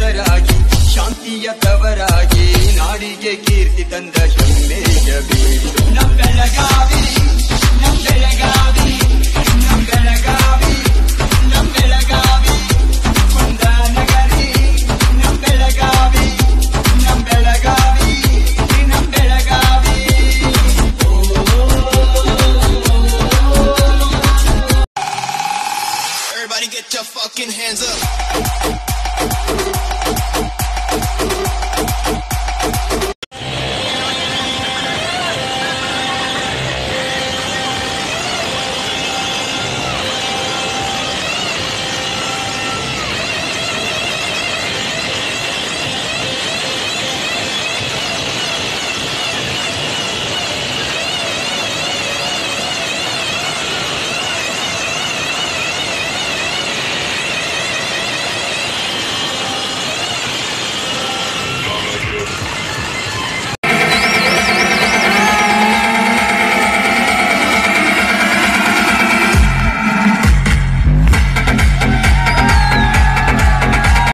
ಹೆಸರಾಗಿ ಶಾಂತಿಯ ತವರಾಗಿ ನಾಡಿಗೆ ಕೀರ್ತಿ ತಂದ ಹೆಮ್ಮೆಯ ಬೀಡು ನಮ್ ಬೆಳಗಾವಿ ನಮ್ ಬೆಳಗಾವಿ ನಮ್ ಬೆಳಗಾವಿ ನಮ್ ಬೆಳಗಾವಿ ಕುಂದಾನಗರಿ ನಮ್ ಬೆಳಗಾವಿ ನಮ್ ಬೆಳಗಾವಿ ನಮ್ Belagavi Everybody get your fucking hands up.